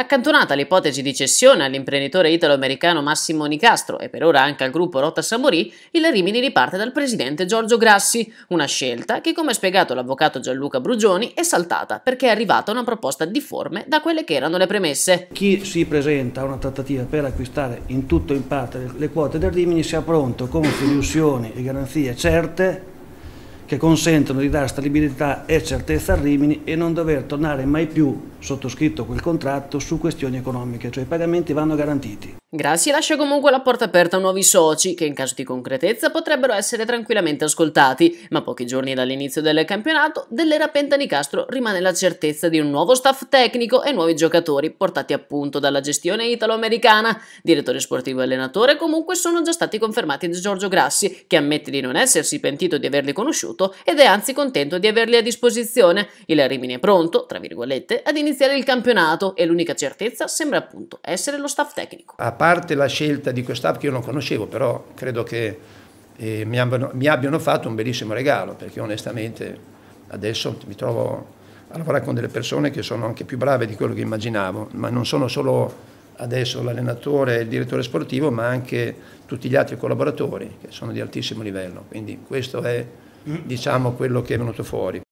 Accantonata l'ipotesi di cessione all'imprenditore italo-americano Massimo Nicastro e per ora anche al gruppo Rotta Samorì, il Rimini riparte dal presidente Giorgio Grassi, una scelta che, come ha spiegato l'avvocato Gianluca Brugioni, è saltata perché è arrivata una proposta difforme da quelle che erano le premesse. Chi si presenta a una trattativa per acquistare in tutto o in parte le quote del Rimini sia pronto con fiduzioni e garanzie certe che consentono di dare stabilità e certezza al Rimini e non dover tornare mai più sottoscritto quel contratto su questioni economiche, cioè i pagamenti vanno garantiti. Grassi lascia comunque la porta aperta a nuovi soci, che in caso di concretezza potrebbero essere tranquillamente ascoltati, ma pochi giorni dall'inizio del campionato, dell'era Pentanicastro rimane la certezza di un nuovo staff tecnico e nuovi giocatori portati appunto dalla gestione italo-americana. Direttore sportivo e allenatore comunque sono già stati confermati da Giorgio Grassi, che ammette di non essersi pentito di averli conosciuto ed è anzi contento di averli a disposizione. Il Rimini è pronto, tra virgolette, ad iniziare il campionato e l'unica certezza sembra appunto essere lo staff tecnico parte la scelta di quest'app che io non conoscevo, però credo che eh, mi, abbiano, mi, abbiano, fatto un bellissimo regalo, perché onestamente adesso mi trovo a lavorare con delle persone che sono anche più brave di quello che immaginavo, ma non sono solo adesso l'allenatore e il direttore sportivo, ma anche tutti gli altri collaboratori che sono di altissimo livello. Quindi questo è diciamo quello che è venuto fuori.